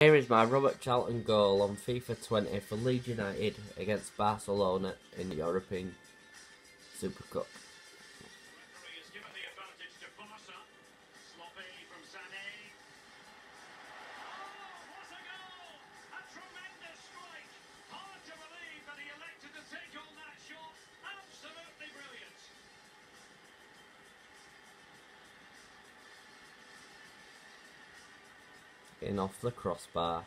Here is my Robert Charlton goal on FIFA 20 for Leeds United against Barcelona in the European Super Cup. In off the crossbar.